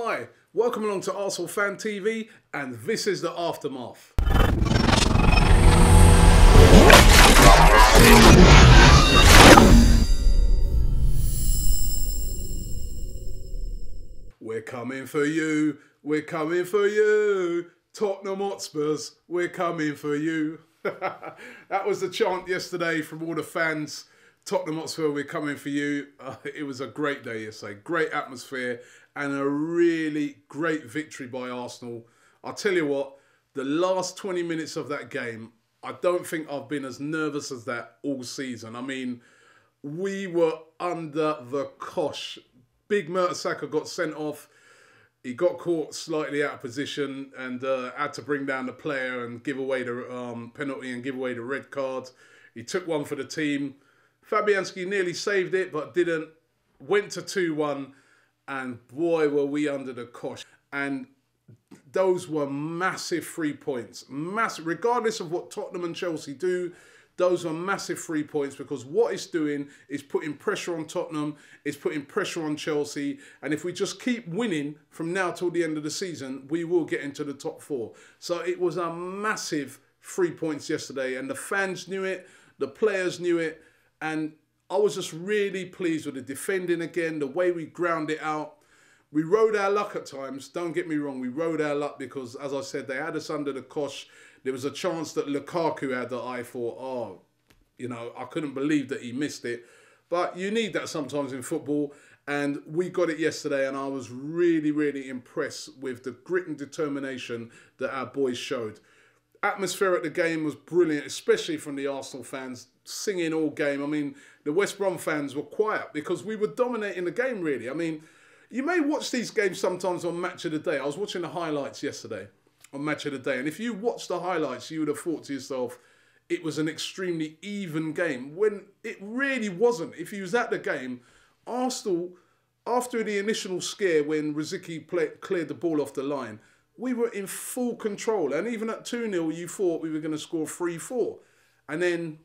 Hi, welcome along to Arsenal Fan TV, and this is the aftermath. We're coming for you, we're coming for you. Tottenham Hotspurs, we're coming for you. that was the chant yesterday from all the fans. Tottenham Hotspur, we're coming for you. Uh, it was a great day yesterday, great atmosphere, and a really great victory by Arsenal. I'll tell you what, the last 20 minutes of that game, I don't think I've been as nervous as that all season. I mean, we were under the cosh. Big Mertesacker got sent off. He got caught slightly out of position and uh, had to bring down the player and give away the um, penalty and give away the red card. He took one for the team. Fabianski nearly saved it, but didn't. Went to 2 1 and boy were we under the cosh. And those were massive three points, massive. Regardless of what Tottenham and Chelsea do, those were massive three points because what it's doing is putting pressure on Tottenham, it's putting pressure on Chelsea, and if we just keep winning from now till the end of the season, we will get into the top four. So it was a massive three points yesterday, and the fans knew it, the players knew it, and I was just really pleased with the defending again, the way we ground it out. We rode our luck at times, don't get me wrong, we rode our luck because, as I said, they had us under the cosh. There was a chance that Lukaku had that I thought, oh, you know, I couldn't believe that he missed it. But you need that sometimes in football. And we got it yesterday, and I was really, really impressed with the grit and determination that our boys showed. Atmosphere at the game was brilliant, especially from the Arsenal fans singing all game. I mean, the West Brom fans were quiet because we were dominating the game, really. I mean, you may watch these games sometimes on Match of the Day. I was watching the highlights yesterday on Match of the Day, and if you watched the highlights, you would have thought to yourself, it was an extremely even game when it really wasn't. If you was at the game, Arsenal, after the initial scare when Rosicky cleared the ball off the line, we were in full control. And even at 2 0, you thought we were going to score 3 4. And then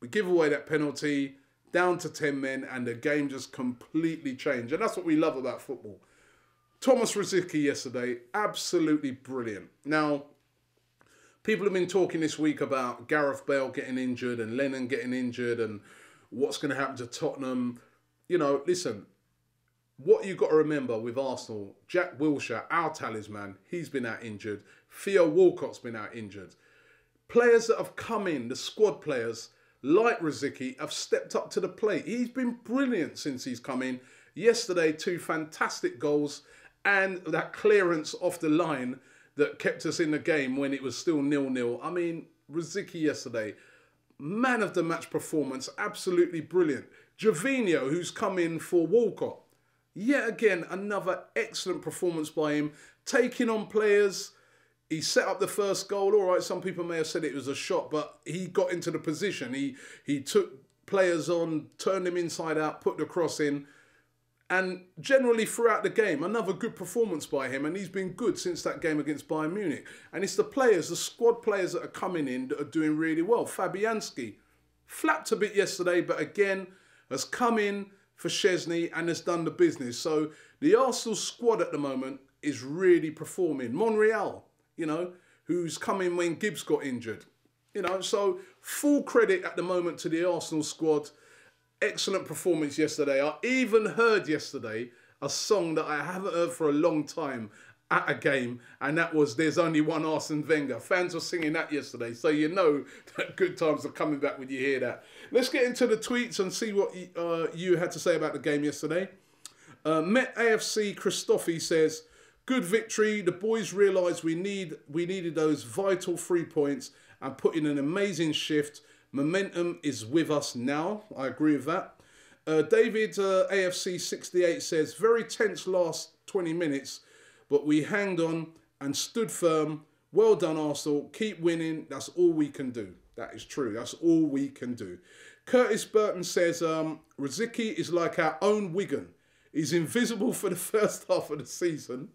we give away that penalty down to 10 men, and the game just completely changed. And that's what we love about football. Thomas Rosicky yesterday, absolutely brilliant. Now, people have been talking this week about Gareth Bale getting injured and Lennon getting injured and what's going to happen to Tottenham. You know, listen, what you've got to remember with Arsenal, Jack Wilshere, our talisman, he's been out injured. Theo Walcott's been out injured. Players that have come in, the squad players, like Rosicky, have stepped up to the plate. He's been brilliant since he's come in. Yesterday, two fantastic goals and that clearance off the line that kept us in the game when it was still nil-nil. I mean, Rosicky yesterday, man of the match performance, absolutely brilliant. Gervinho, who's come in for Walcott, yet again, another excellent performance by him, taking on players he set up the first goal. All right, some people may have said it was a shot, but he got into the position. He he took players on, turned them inside out, put the cross in, and generally throughout the game, another good performance by him. And he's been good since that game against Bayern Munich. And it's the players, the squad players that are coming in that are doing really well. Fabianski flapped a bit yesterday, but again has come in for Szczesny and has done the business. So the Arsenal squad at the moment is really performing. Monreal you know, who's come in when Gibbs got injured. You know, so full credit at the moment to the Arsenal squad. Excellent performance yesterday. I even heard yesterday a song that I haven't heard for a long time at a game, and that was There's Only One Arsene Wenger. Fans were singing that yesterday, so you know that good times are coming back when you hear that. Let's get into the tweets and see what uh, you had to say about the game yesterday. Uh, Met AFC Christophe says, Good victory. The boys realised we need we needed those vital three points and put in an amazing shift. Momentum is with us now. I agree with that. Uh, David uh, AFC 68 says very tense last 20 minutes, but we hanged on and stood firm. Well done, Arsenal. Keep winning. That's all we can do. That is true. That's all we can do. Curtis Burton says um, Rosicky is like our own Wigan. He's invisible for the first half of the season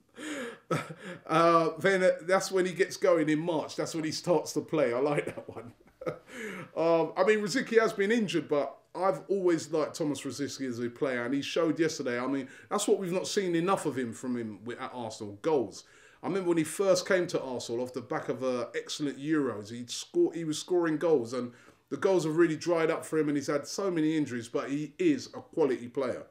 uh, then uh, that's when he gets going in March. That's when he starts to play. I like that one. um, I mean, Rosicky has been injured, but I've always liked Thomas Rosicky as a player, and he showed yesterday. I mean, that's what we've not seen enough of him from him at Arsenal goals. I remember when he first came to Arsenal off the back of uh, excellent Euros, he scored. He was scoring goals, and the goals have really dried up for him, and he's had so many injuries. But he is a quality player.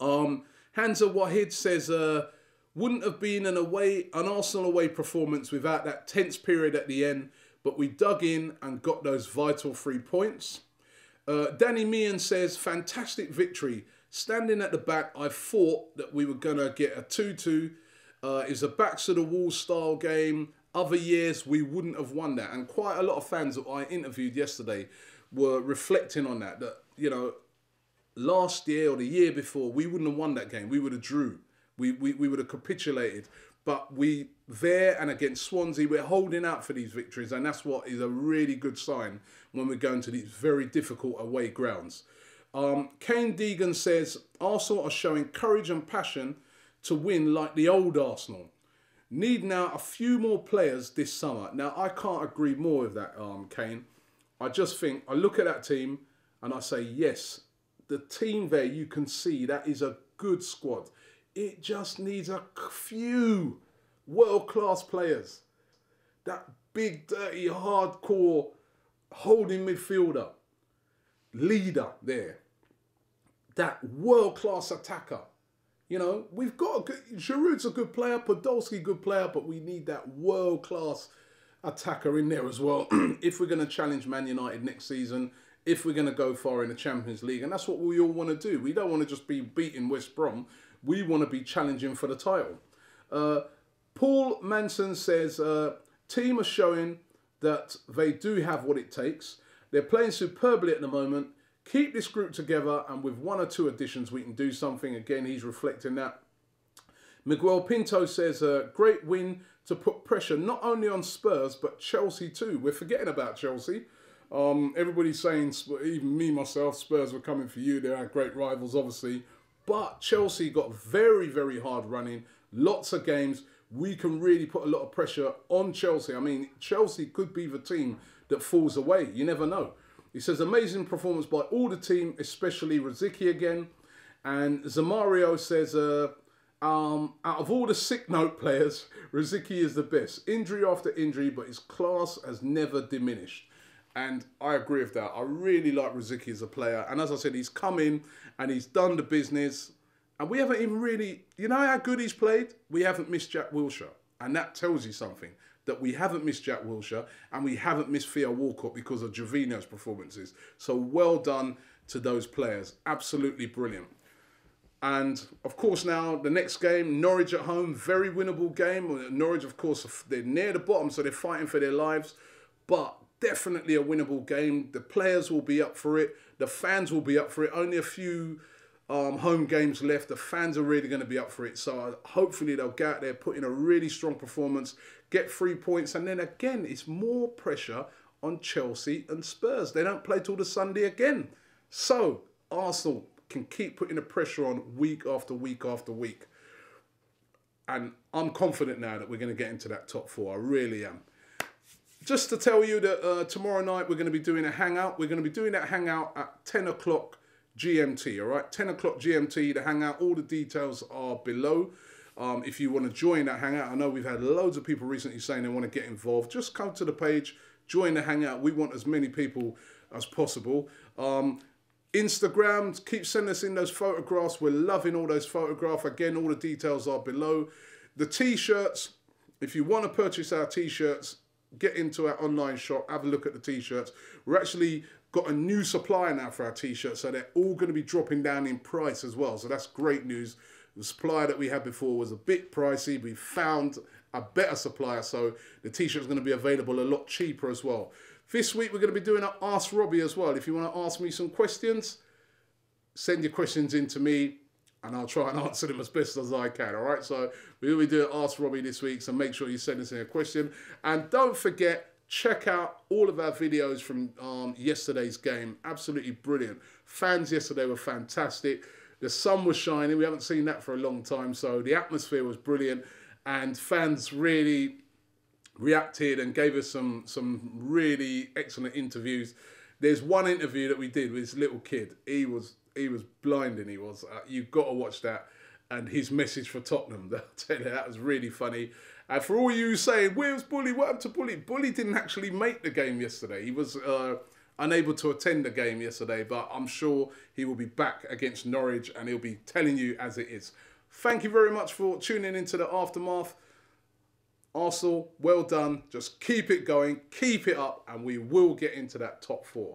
Um, Hansa Wahid says, uh, "Wouldn't have been an away, an Arsenal away performance without that tense period at the end." but we dug in and got those vital three points. Uh, Danny Meehan says, fantastic victory. Standing at the back, I thought that we were going to get a 2 2. Uh, it's a backs to the wall style game. Other years, we wouldn't have won that. And quite a lot of fans that I interviewed yesterday were reflecting on that. That, you know, last year or the year before, we wouldn't have won that game. We would have drew. We, we, we would have capitulated. But we there and against Swansea, we're holding out for these victories, and that's what is a really good sign when we're going to these very difficult away grounds. Um, Kane Deegan says Arsenal are showing courage and passion to win like the old Arsenal. Need now a few more players this summer. Now I can't agree more with that, um, Kane. I just think I look at that team and I say yes, the team there you can see that is a good squad. It just needs a few world class players. That big, dirty, hardcore holding midfielder, leader there. That world class attacker. You know, we've got a good, Giroud's a good player, Podolski good player, but we need that world class attacker in there as well. if we're going to challenge Man United next season, if we're going to go far in the Champions League, and that's what we all want to do. We don't want to just be beating West Brom. We want to be challenging for the title. Uh, Paul Manson says, uh, team are showing that they do have what it takes. They're playing superbly at the moment. Keep this group together, and with one or two additions, we can do something. Again, he's reflecting that. Miguel Pinto says, a uh, great win to put pressure not only on Spurs, but Chelsea too. We're forgetting about Chelsea. Um, everybody's saying, even me, myself, Spurs were coming for you. They're our great rivals, obviously. But Chelsea got very, very hard running. Lots of games we can really put a lot of pressure on Chelsea. I mean, Chelsea could be the team that falls away. You never know. He says, amazing performance by all the team, especially Rosicky again. And Zamario says, uh, um, out of all the sick note players, Rosicky is the best. Injury after injury, but his class has never diminished. And I agree with that. I really like Rosicky as a player. And as I said, he's come in and he's done the business. And we haven't even really, you know how good he's played? We haven't missed Jack Wilshere. And that tells you something that we haven't missed Jack Wilshere and we haven't missed Theo Walcott because of Gervinho's performances. So well done to those players. Absolutely brilliant. And of course, now the next game, Norwich at home, very winnable game. Norwich, of course, they're near the bottom, so they're fighting for their lives. But definitely a winnable game. The players will be up for it. The fans will be up for it. Only a few um, home games left. The fans are really going to be up for it. So uh, hopefully they'll get out there, put in a really strong performance, get three points. And then again, it's more pressure on Chelsea and Spurs. They don't play till the Sunday again. So Arsenal can keep putting the pressure on week after week after week. And I'm confident now that we're going to get into that top four. I really am. Just to tell you that uh, tomorrow night we're going to be doing a hangout. We're going to be doing that hangout at 10 o'clock GMT, all right? 10 o'clock GMT, the hangout. All the details are below. Um, if you want to join that hangout, I know we've had loads of people recently saying they want to get involved. Just come to the page, join the hangout. We want as many people as possible. Um, Instagram, keep sending us in those photographs. We're loving all those photographs. Again, all the details are below. The t-shirts, if you want to purchase our t-shirts, get into our online shop, have a look at the t-shirts. We're actually got a new supplier now for our t-shirts, so they're all going to be dropping down in price as well. So that's great news. The supplier that we had before was a bit pricey. We found a better supplier, so the t-shirt is going to be available a lot cheaper as well. This week we're going to be doing an Ask Robbie as well. If you want to ask me some questions, send your questions in to me and I'll try and answer them as best as I can. All right, so we'll be doing Ask Robbie this week, so make sure you send us in a question. And don't forget, check out all of our videos from um, yesterday's game. Absolutely brilliant. Fans yesterday were fantastic. The sun was shining. We haven't seen that for a long time. So the atmosphere was brilliant. And fans really reacted and gave us some, some really excellent interviews. There's one interview that we did with this little kid. He was he was blinding. He was. Uh, you've got to watch that. And his message for Tottenham. You, that was really funny. And for all you saying, where's Bully? What happened to Bully? Bully didn't actually make the game yesterday. He was uh, unable to attend the game yesterday, but I'm sure he will be back against Norwich and he'll be telling you as it is. Thank you very much for tuning into the aftermath. Arsenal, well done. Just keep it going, keep it up, and we will get into that top four.